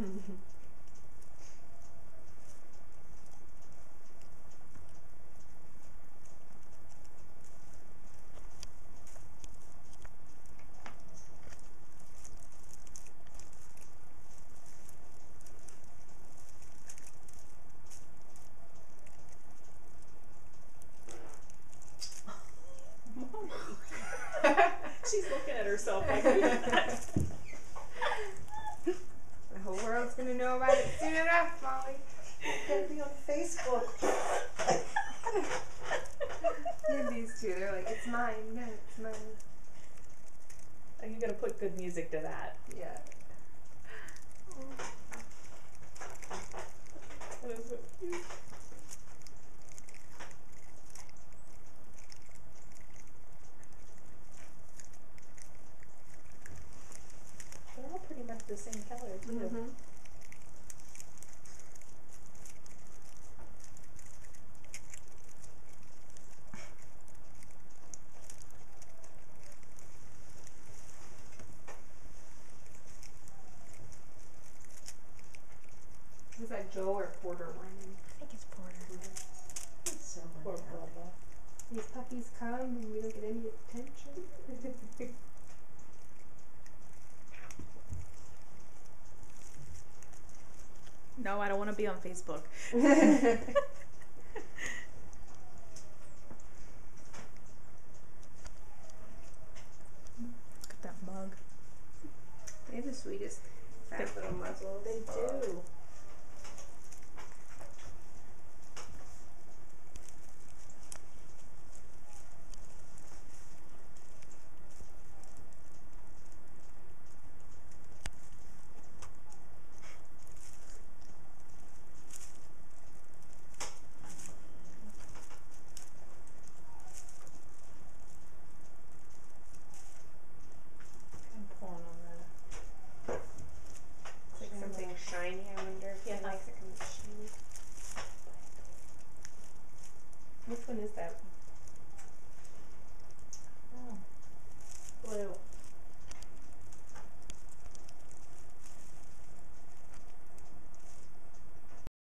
She's looking at herself like mine. No, it's mine. Are you gonna put good music to that? Yeah. That is so cute. They're all pretty much the same color too. Mm-hmm. Was that Joe or Porter whining? I think it's Porter. It's so Poor unhappy. Bubba. These puppies come and we don't get any attention. No, I don't want to be on Facebook. Look at that mug. They have the sweetest fat little muzzles. They do.